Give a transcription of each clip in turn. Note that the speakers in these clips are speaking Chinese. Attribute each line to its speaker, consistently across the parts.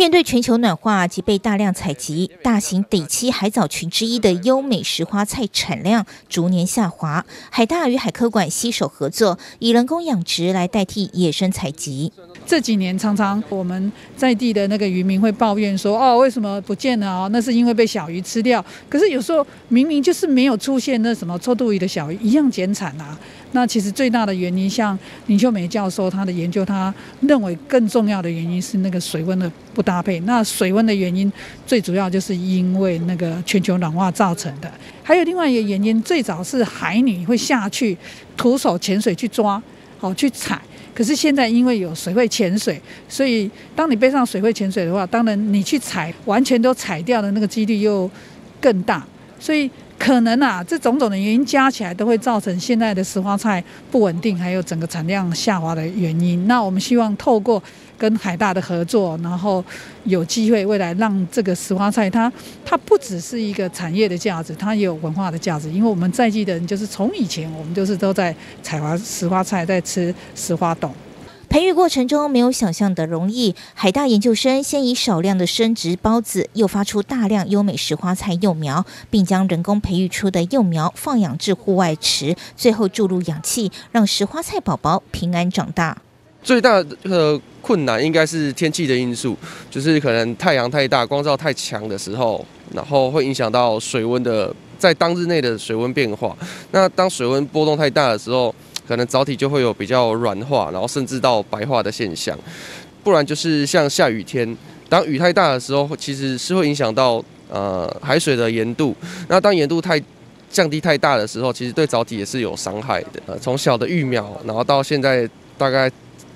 Speaker 1: 面对全球暖化及被大量采集、大型底栖海藻群之一的优美石花菜产量逐年下滑，海大与海科馆携手合作，以人工养殖来代替野生采集。
Speaker 2: 这几年常常我们在地的那个渔民会抱怨说：“哦，为什么不见了啊？那是因为被小鱼吃掉。”可是有时候明明就是没有出现那什么臭肚鱼的小鱼一样减产啊。那其实最大的原因，像林秀梅教授他的研究，他认为更重要的原因是那个水温的不搭配。那水温的原因，最主要就是因为那个全球暖化造成的。还有另外一个原因，最早是海女会下去徒手潜水去抓，好去踩。可是现在因为有水会潜水，所以当你背上水会潜水的话，当然你去踩完全都踩掉的那个几率又更大。所以。可能啊，这种种的原因加起来都会造成现在的石花菜不稳定，还有整个产量下滑的原因。那我们希望透过跟海大的合作，然后有机会未来让这个石花菜它它不只是一个产业的价值，它也有文化的价值。因为我们在地的人就是从以前我们就是都在采花石花菜，在吃石花冻。
Speaker 1: 培育过程中没有想象的容易。海大研究生先以少量的生殖孢子诱发出大量优美石花菜幼苗，并将人工培育出的幼苗放养至户外池，最后注入氧气，让石花菜宝宝平安长大。
Speaker 3: 最大的困难应该是天气的因素，就是可能太阳太大、光照太强的时候，然后会影响到水温的在当日内的水温变化。那当水温波动太大的时候，可能藻体就会有比较软化，然后甚至到白化的现象。不然就是像下雨天，当雨太大的时候，其实是会影响到呃海水的盐度。那当盐度太降低太大的时候，其实对藻体也是有伤害的。呃，从小的育苗，然后到现在大概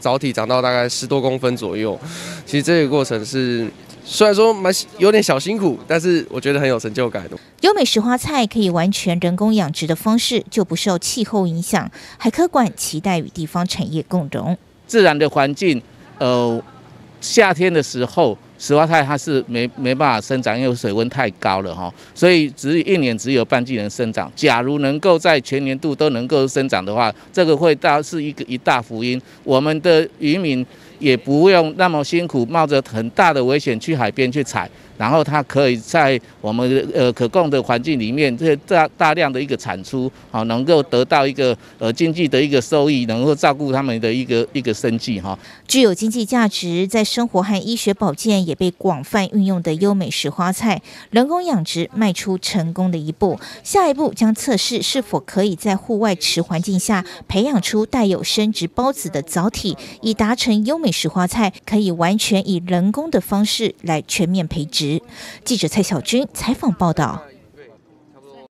Speaker 3: 藻体长到大概十多公分左右，其实这个过程是。虽然说蛮有点小辛苦，但是我觉得很有成就感。
Speaker 1: 优美石花菜可以完全人工养殖的方式，就不受气候影响。海科馆期待与地方产业共荣。
Speaker 4: 自然的环境，呃，夏天的时候，石花菜它是没没办法生长，因为水温太高了哈，所以只一年只有半季能生长。假如能够在全年度都能够生长的话，这个会大是一个一大福音。我们的渔民。也不用那么辛苦，冒着很大的危险去海边去采。然后它可以在我们呃可供的环境里面，这大大量的一个产出，好能够得到一个呃经济的一个收益，能够照顾他们的一个一个生计哈。
Speaker 1: 具有经济价值，在生活和医学保健也被广泛运用的优美石花菜，人工养殖迈出成功的一步。下一步将测试是否可以在户外池环境下培养出带有生殖孢子的藻体，以达成优美石花菜可以完全以人工的方式来全面培植。记者蔡小军采访报道。